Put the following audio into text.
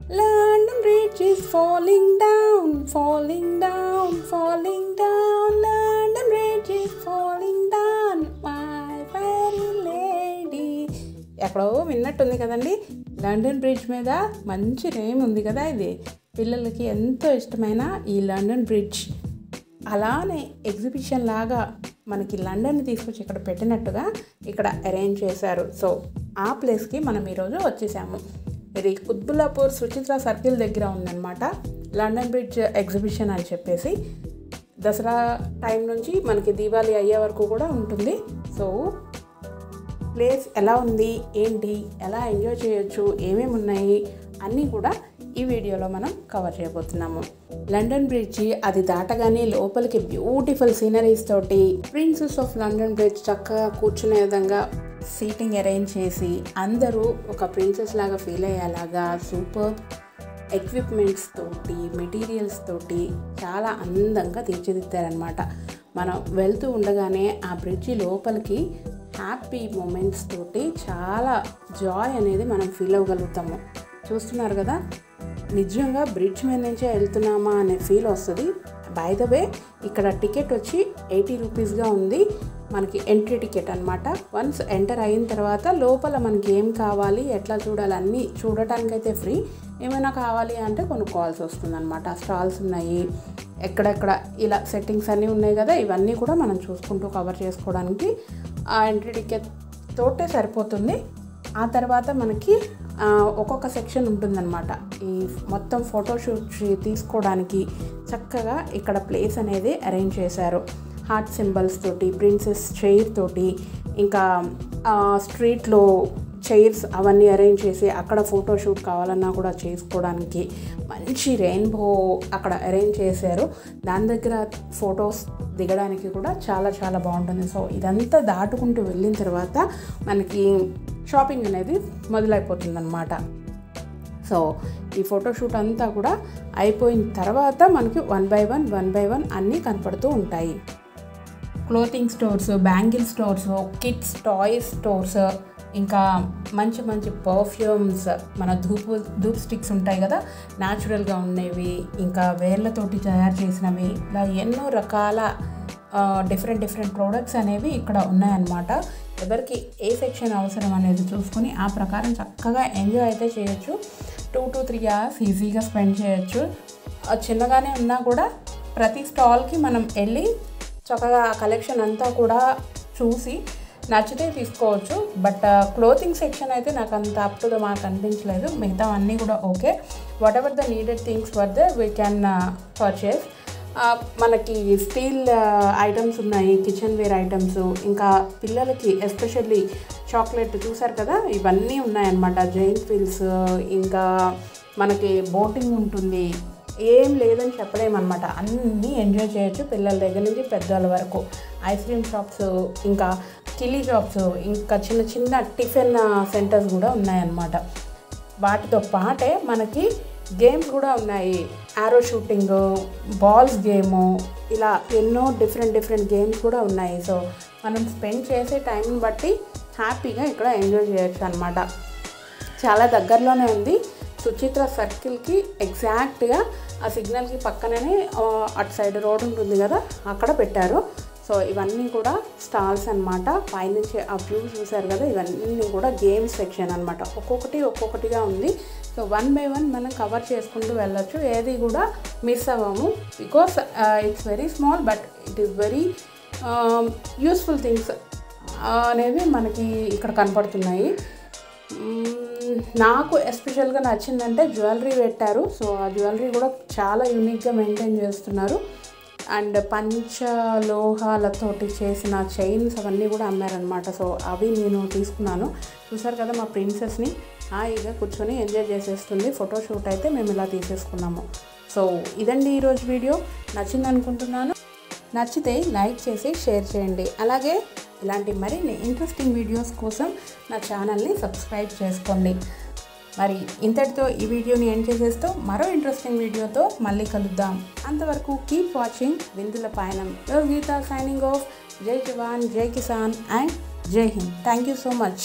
London Bridge is falling down, falling down, falling down. London Bridge is falling down, my fairy lady. ఎక్కడో విన్నట్టుంది కదండి. London bridge మీద మంచి name ఉంది కదా ఇది. పిల్లలకి ఎంతో ఇష్టమైన ఈ లండన్ బ్రిడ్జ్ అలానే ఎగ్జిబిషన్ లాగా మనకి లండన్ తీసుకొచ్చి ఇక్కడ పెట్టినట్టుగా ఇక్కడ అరేంజ్ చేశారు. సో ఆ ప్లేస్కి మనం ఈరోజు వచ్చేసాము. ఇది కుత్బుల్లాపూర్ సుచిత్ర సర్కిల్ దగ్గర ఉందన్నమాట. లండన్ బ్రిడ్జ్ ఎగ్జిబిషన్ అని చెప్పేసి. దసరా టైం నుంచి మనకి దీపావళి అయ్యే వరకు కూడా ఉంటుంది. సో ప్లేస్ ఎలా ఉంది? ఏంటి? ఎలా ఎంజాయ్ చేయొచ్చు? ఏమేమి ఉన్నాయి? అన్నీ కూడా ఈ వీడియోలో మనం కవర్ చేయబోతున్నాము. లండన్ బ్రిడ్జి అది దాటగానే లోపలికి బ్యూటిఫుల్ సీనరీస్ తోటి. ప్రిన్సెస్ ఆఫ్ లండన్ బ్రిడ్జ్ చక్కగా కూర్చునే విధంగా సీటింగ్ అరేంజ్ చేసి అందరూ ఒక ప్రిన్సెస్ లాగా ఫీల్ అయ్యేలాగా సూపర్ ఎక్విప్మెంట్స్ తోటి మెటీరియల్స్ తోటి చాలా అందంగా తీర్చిదిద్దారనమాట మనం వెళ్తూ ఉండగానే ఆ బ్రిడ్జి లోపలికి హ్యాపీ మూమెంట్స్ తోటి చాలా జాయ్ అనేది మనం ఫీల్ అవ్వగలుగుతాము. చూస్తున్నారు కదా? నిజంగా బ్రిడ్జ్ మీద నుంచే వెళ్తున్నామా అనే ఫీల్ వస్తుంది. బై ద వే ఇక్కడ టికెట్ వచ్చి ఎయిటీ రూపీస్గా ఉంది. మనకి ఎంట్రీ టికెట్ అనమాట వన్స్ ఎంటర్ అయిన తర్వాత లోపల మనకి ఏం కావాలి ఎట్లా చూడాలి అన్నీ చూడటానికైతే ఫ్రీ ఏమైనా కావాలి అంటే కొనుక్కోవాల్సి వస్తుంది అనమాట స్టాల్స్ ఉన్నాయి ఎక్కడెక్కడ ఇలా సెట్టింగ్స్ అన్నీ ఉన్నాయి కదా ఇవన్నీ కూడా మనం చూసుకుంటూ కవర్ చేసుకోవడానికి ఆ ఎంట్రీ టికెట్ తోటే సరిపోతుంది. ఆ తర్వాత మనకి ఒక్కొక్క సెక్షన్ ఉంటుందన్నమాట. ఈ మొత్తం ఫోటోషూట్ తీసుకోవడానికి చక్కగా ఇక్కడ ప్లేస్ అనేది అరేంజ్ చేశారు. హార్ట్ సింబల్స్ తోటి ప్రిన్సెస్ చైర్ తోటి ఇంకా స్ట్రీట్లో చైర్స్ అవన్నీ అరేంజ్ చేసి అక్కడ ఫోటోషూట్ కావాలన్నా కూడా చేసుకోవడానికి మంచి రెయిన్బో అక్కడ అరేంజ్ చేశారు. దాని దగ్గర ఫొటోస్ దిగడానికి కూడా చాలా చాలా బాగుంటుంది. సో ఇదంతా దాటుకుంటూ వెళ్ళిన తర్వాత మనకి షాపింగ్ అనేది మొదలైపోతుందన్నమాట. సో ఈ ఫోటోషూట్ అంతా కూడా అయిపోయిన తర్వాత మనకి one by one one by one అన్నీ కనపడుతూ ఉంటాయి. Clothing stores bangle stores kids toys stores ఇంకా మంచి మంచి పర్ఫ్యూమ్స్ మన ధూపు ధూప్ స్టిక్స్ ఉంటాయి కదా న్యాచురల్గా ఉండేవి ఇంకా వేర్లతోటి తయారు చేసినవి ఇలా ఎన్నో రకాల డిఫరెంట్ డిఫరెంట్ ప్రోడక్ట్స్ అనేవి ఇక్కడ ఉన్నాయన్నమాట. ఎవరికి ఏ సెక్షన్ అవసరం అనేది చూసుకొని ఆ ప్రకారం చక్కగా ఎంజాయ్ అయితే చేయొచ్చు. టూ టు త్రీ అవర్స్ ఈజీగా స్పెండ్ చేయొచ్చు. చిన్నగానే ఉన్నా కూడా ప్రతి స్టాల్కి మనం వెళ్ళి చక్కగా ఆ కలెక్షన్ అంతా కూడా చూసి నచ్చితే తీసుకోవచ్చు. బట్ క్లోతింగ్ సెక్షన్ అయితే నాకు అంత అప్ టు ద మార్క్ అనిపించలేదు. మిగతా అన్నీ కూడా okay whatever the needed things where the we can purchase మనకి స్టీల్ ఐటమ్స్ uh, ఉన్నాయి కిచెన్ వేర్ ఐటమ్స్ ఇంకా పిల్లలకి ఎస్పెషల్లీ చాక్లెట్ చూసారు కదా? ఇవన్నీ ఉన్నాయన్నమాట. జైంట్ ఫీల్స్ ఇంకా మనకి బోటింగ్ ఉంటుంది. ఏం లేదని చెప్పలేమన్నమాట. అన్నీ ఎంజాయ్ చేయొచ్చు పిల్లల దగ్గర నుంచి పెద్దవాళ్ళ వరకు. ఐస్ క్రీమ్ షాప్స్ ఇంకా కిలీ షాప్స్ ఇంకా చిన్న చిన్న టిఫిన్ సెంటర్స్ కూడా ఉన్నాయన్నమాట. వాటితో పాటే మనకి గేమ్స్ కూడా ఉన్నాయి. ఆరో షూటింగ్ బాల్స్ గేము ఇలా ఎన్నో డిఫరెంట్ డిఫరెంట్ గేమ్స్ కూడా ఉన్నాయి. సో మనం స్పెండ్ చేసే టైంని బట్టి హ్యాపీగా ఇక్కడ ఎంజాయ్ చేయొచ్చు అనమాట చాలా దగ్గరలోనే ఉంది. సుచిత్ర సర్కిల్కి ఎగ్జాక్ట్గా ఆ సిగ్నల్కి పక్కననే అటు సైడ్ రోడ్ ఉంటుంది కదా అక్కడ పెట్టారు. సో ఇవన్నీ కూడా స్టాల్స్ అనమాట పైనుంచి ఆ వ్యూ చూసారు కదా ఇవన్నీ కూడా గేమ్స్ సెక్షన్ అనమాట ఒక్కొక్కటి ఒక్కొక్కటిగా ఉంది. సో వన్ బై వన్ మనం కవర్ చేసుకుంటూ వెళ్ళొచ్చు. ఏది కూడా miss అవ్వము. Because it's very small but it is very useful things అనేవి మనకి ఇక్కడ కనపడుతున్నాయి. నాకు ఎస్పెషల్గా నచ్చిందంటే జ్యువెలరీ పెట్టారు. సో ఆ జ్యువెలరీ కూడా చాలా యూనిక్గా మెయింటైన్ చేస్తున్నారు. అండ్ పంచలోహాలతోటి చేసిన చైన్స్ అవన్నీ కూడా అమ్మారనమాట సో అవి నేను తీసుకున్నాను. చూసారు కదా మా ప్రిన్సెస్ని హాయిగా కూర్చొని ఎంజాయ్ చేసేస్తుంది. ఫోటోషూట్ అయితే మేము ఇలా తీసేసుకున్నాము. సో ఇదండి ఈరోజు వీడియో నచ్చింది అనుకుంటున్నాను నచ్చితే లైక్ చేసి షేర్ చేయండి. అలాగే ఇలాంటి మరిన్ని ఇంట్రెస్టింగ్ వీడియోస్ కోసం నా ఛానల్ని సబ్స్క్రైబ్ చేసుకోండి. మరి ఇంతటితో ఈ వీడియోని ఎండ్ చేసేస్తూ మరో ఇంట్రెస్టింగ్ వీడియోతో మళ్ళీ కలుద్దాం. అంతవరకు కీప్ వాచింగ్ విందుల పయనం. యో గీత సైనింగ్ ఆఫ్ జై జవాన్ Jai Kisan and Jai Hind thank you so much